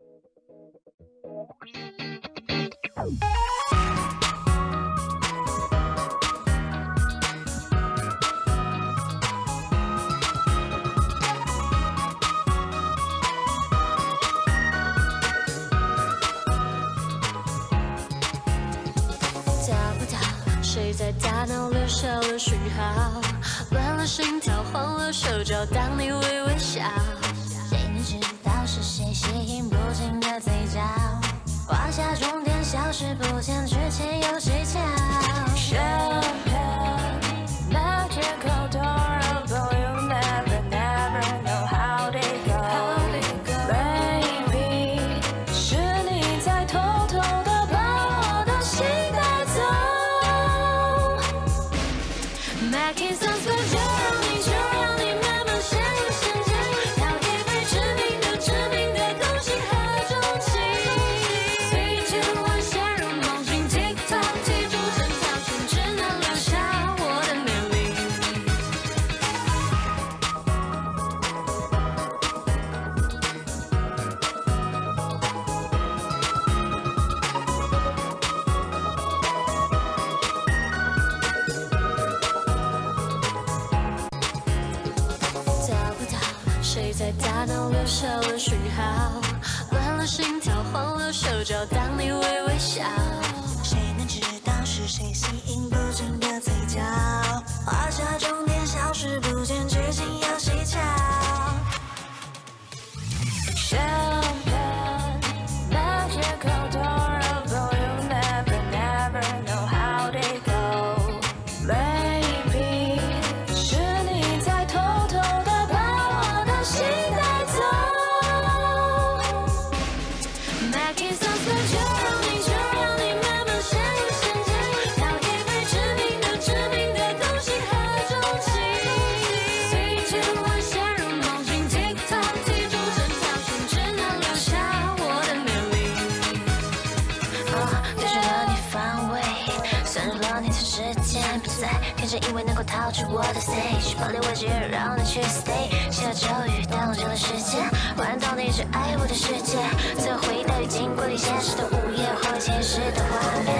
找不到谁在大脑留下了讯号乱了心跳慌了手脚当你微微笑。画下终点，消失不见，之前有谁欠？谁在大脑留下了讯号？乱了心跳，晃了手脚，当你微微笑，谁能知道是谁吸引不尽的嘴角？画下终点，消失不。前不在，天真以为能够逃出我的 stage，保留位置让你去 stay。下咒语荡住了时间，玩到你只爱我的世界，最后回到已经过离现实的午夜或前世的画面。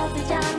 Từ